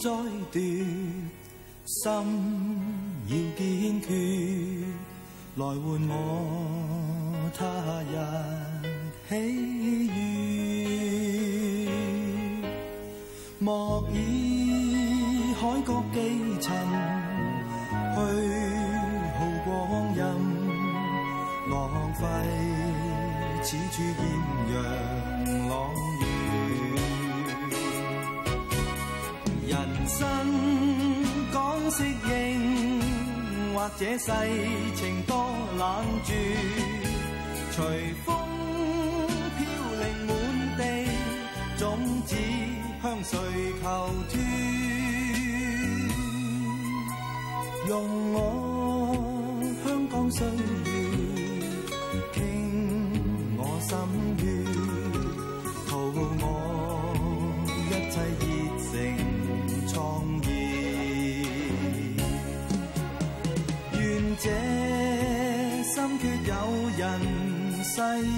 再断心要坚决，来换我他日喜悦。莫以海角寄尘，虚耗光阴，浪费此处艳阳朗月。身讲适应，或者世情多冷住，随风飘零满地，种子向谁求脱？用我香港岁月，倾我心愿。さい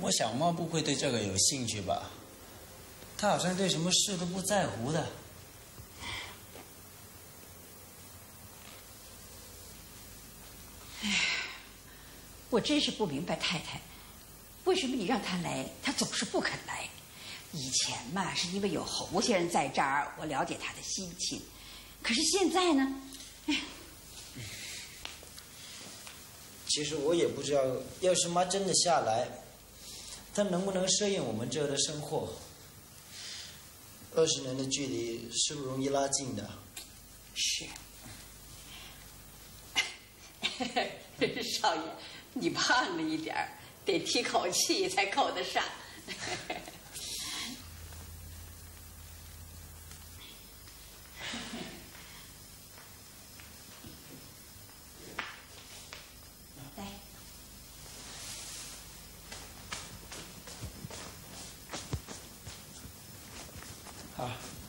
我小猫不会对这个有兴趣吧？他好像对什么事都不在乎的。哎，我真是不明白太太，为什么你让他来，他总是不肯来？以前嘛，是因为有侯先生在这儿，我了解他的心情。可是现在呢？哎。其实我也不知道，要是妈真的下来。他能不能适应我们这儿的生活？二十年的距离是不容易拉近的。是，少爷，你胖了一点儿，得提口气才够得上。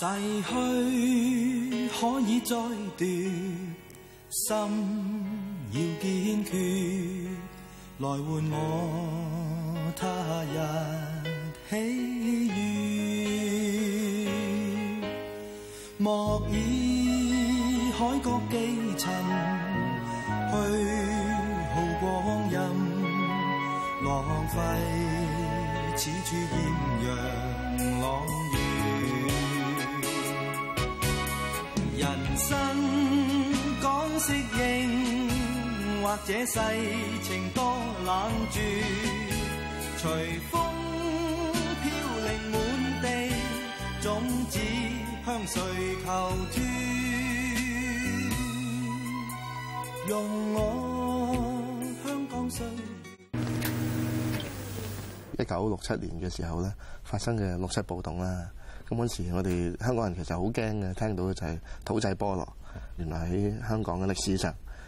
逝去可以再夺，心要坚决，来换我他日喜悦。莫以海角寄尘，虚耗光阴，浪费此处艳阳朗。这世情多冷住，随风飘零满地种子，向谁求断？用我香港水。一九六七年嘅时候咧，发生嘅六七暴动啦。咁嗰时我哋香港人其实好惊嘅，听到嘅就系土制菠萝。原来喺香港嘅历史上。